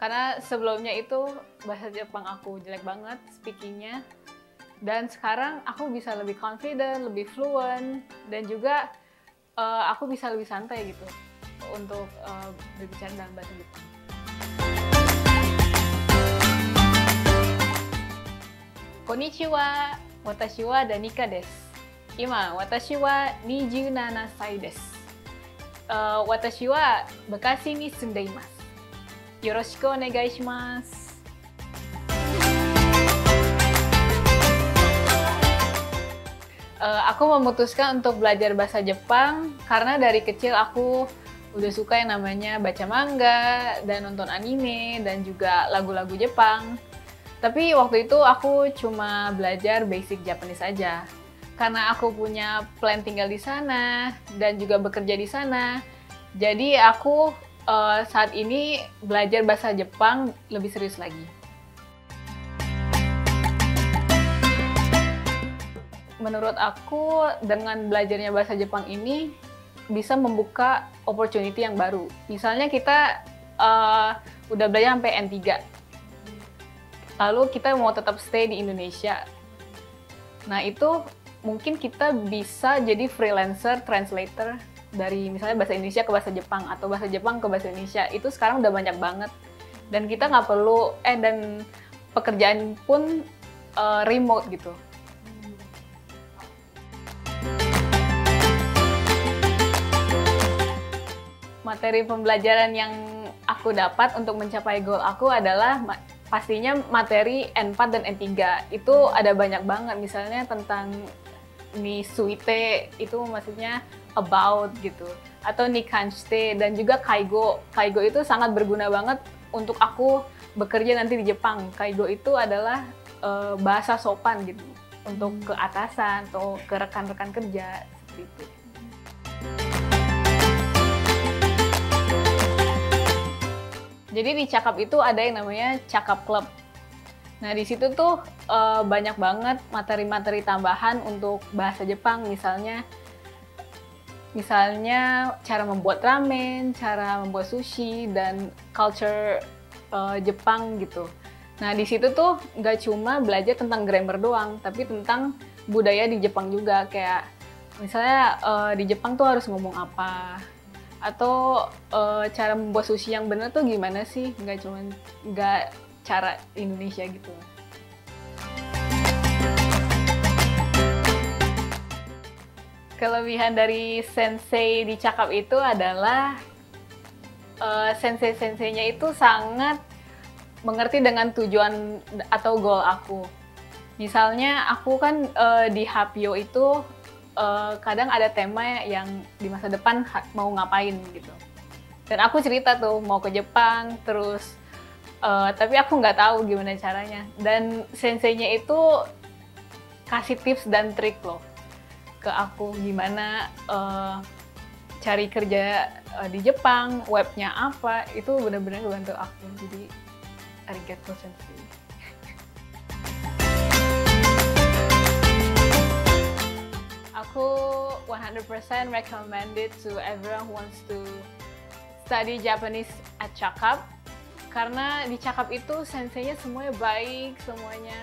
karena sebelumnya itu bahasa Jepang aku jelek banget speakingnya dan sekarang aku bisa lebih confident, lebih fluent dan juga uh, aku bisa lebih santai gitu untuk uh, berbicara dalam bahasa Jepang. Konnichiwa, watashi wa Danika desu. Ima, watashi wa 27歳です。Uh, watashi wa Bekasi ni sundeimasu. よろしくお願いします。Uh, aku memutuskan untuk belajar bahasa Jepang karena dari kecil aku udah suka yang namanya baca manga dan nonton anime dan juga lagu-lagu Jepang. Tapi waktu itu aku cuma belajar basic Japanese aja. Karena aku punya plan tinggal di sana dan juga bekerja di sana. Jadi aku uh, saat ini belajar bahasa Jepang lebih serius lagi. Menurut aku dengan belajarnya bahasa Jepang ini bisa membuka opportunity yang baru. Misalnya kita uh, udah belajar sampai N3, lalu kita mau tetap stay di Indonesia. Nah itu mungkin kita bisa jadi freelancer, translator dari misalnya bahasa Indonesia ke bahasa Jepang atau bahasa Jepang ke bahasa Indonesia itu sekarang udah banyak banget dan kita nggak perlu eh dan pekerjaan pun uh, remote gitu. Materi pembelajaran yang aku dapat untuk mencapai goal aku adalah pastinya materi N4 dan N3 itu ada banyak banget misalnya tentang ni suite itu maksudnya about gitu. Atau nikanshite dan juga kaigo. Kaigo itu sangat berguna banget untuk aku bekerja nanti di Jepang. Kaigo itu adalah uh, bahasa sopan gitu. Untuk ke atasan atau ke rekan-rekan kerja seperti itu. Jadi di cakap itu ada yang namanya cakap club. Nah, di situ tuh uh, banyak banget materi-materi tambahan untuk bahasa Jepang, misalnya misalnya cara membuat ramen, cara membuat sushi dan culture uh, Jepang gitu. Nah, di situ tuh nggak cuma belajar tentang grammar doang, tapi tentang budaya di Jepang juga kayak misalnya uh, di Jepang tuh harus ngomong apa atau uh, cara membuat sushi yang benar tuh gimana sih? Nggak cuma nggak cara Indonesia gitu. Kelebihan dari sensei di cakap itu adalah uh, sensei-senseinya itu sangat mengerti dengan tujuan atau goal aku. Misalnya aku kan uh, di Hapio itu uh, kadang ada tema yang di masa depan mau ngapain gitu. Dan aku cerita tuh mau ke Jepang, terus uh, tapi aku nggak tahu gimana caranya. Dan senseinya itu kasih tips dan trik loh ke aku gimana uh, cari kerja uh, di Jepang, webnya apa, itu benar-benar bantu aku. Jadi arigato sensei. aku 100% recommended to everyone who wants to study Japanese at Chakap karena di Cakap itu senseinya semuanya baik, semuanya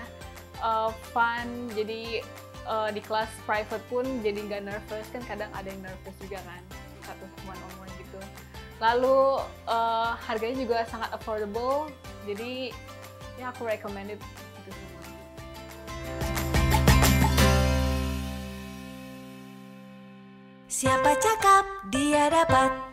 uh, fun, jadi uh, di kelas private pun jadi nggak nervous kan kadang ada yang nervous juga kan satu one on one gitu. Lalu uh, harganya juga sangat affordable, jadi ya aku recommended itu. Siapa cakap dia dapat